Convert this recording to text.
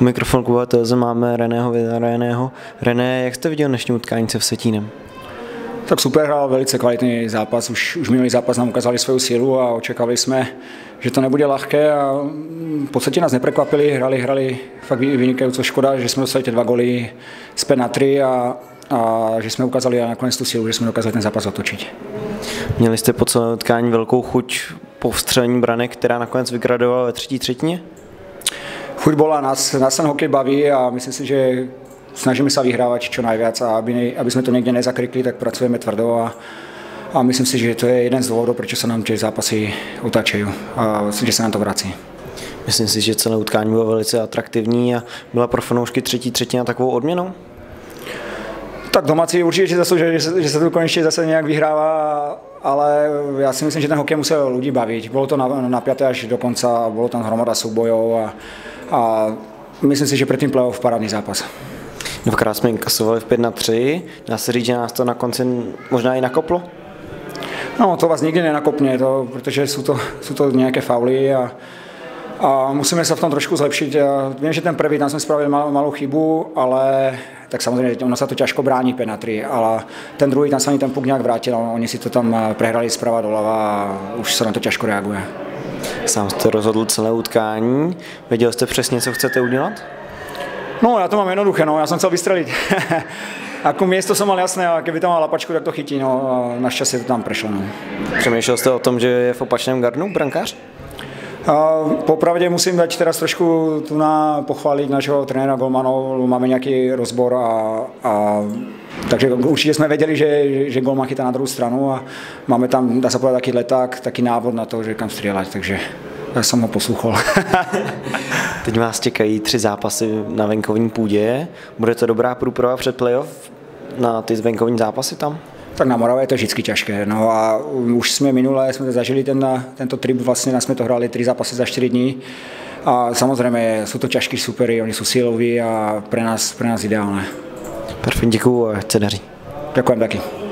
Mikrofon Kuba Telze máme Reného Vyzarajeného. René, jak jste viděl dnešní utkání se Vsetínem? Tak super hrál velice kvalitný zápas. Už, už minulý zápas nám ukázali svou sílu a očekávali jsme, že to nebude lehké a v podstatě nás neprekvapili, hrali, hrali fakt vynikající. Škoda, že jsme dostali ty dva goly z penatry a, a že jsme ukázali nakonec tu sílu, že jsme dokázali ten zápas otočit. Měli jste po celém utkání velkou chuť po vstřelení branek, která nakonec vygradovala ve třetí třetině? Chuť bola, nás, nás ten hokej baví a myslím si, že snažíme sa vyhrávať čo najviac a aby, aby sme to niekde nezakrikli, tak pracujeme tvrdo a, a myslím si, že to je jeden z dôvodov, prečo sa nám tie zápasy otáčajú a že sa nám to vrací. Myslím si, že celé utkání bylo velice atraktivní a byla pro fanoušky třetí třetina takovou odměnou? Tak domácí určitě zaslouží, že, se, že se to konečně zase nějak vyhrává, ale já si myslím, že ten hokej musel lidi bavit. Bylo to napjaté až do konca, bylo tam hromada soubojov a, a myslím si, že před tím playoff parádný zápas. Dvakrát jsme inkasovali v 5 na 3. Dá se říct, že nás to na konci možná i nakoplo? No, to vás nikdy nenakopne, to, protože jsou to, jsou to nějaké fauly a, a musíme se v tom trošku zlepšit. Vím, že ten první, tam jsme spravili mal, malou chybu, ale tak samozřejmě ono se to těžko brání penatry, ale ten druhý, tam se ani ten puk nějak vrátil, oni si to tam prehrali zprava doleva a už se na to těžko reaguje. Sám jste rozhodl celé utkání, věděl jste přesně, co chcete udělat? No, já to mám jednoduché, no, já jsem chcel vystřelit. jako město jsem mal jasné, a kdyby tam mal lapačku, tak to chytí, no, a naštěstí to tam prešlo, no. Přemýšlel jste o tom, že je v opačném gardu brankář? Popravdě musím dať teraz trošku tu na pochválit našeho trenéra Golmanov, máme nějaký rozbor a, a takže určitě jsme věděli, že, že Golman chytá na druhou stranu a máme tam, dá se povedat, taky leták, taky návod na to, že kam střílet, takže já jsem ho poslouchal. Teď vás čekají tři zápasy na venkovní půdě. Bude to dobrá průprava před playoff na ty venkovní zápasy tam? Tak na Moravě je to vždycky těžké. No a už jsme minule, jsme zažili ten, tento trip, vlastně jsme to hráli tři zápasy za čtyři dní. A samozřejmě jsou to těžké supery, oni jsou siloví a pro nás, pro nás ideálné. Perfekt, děkuju a se daří. Taky.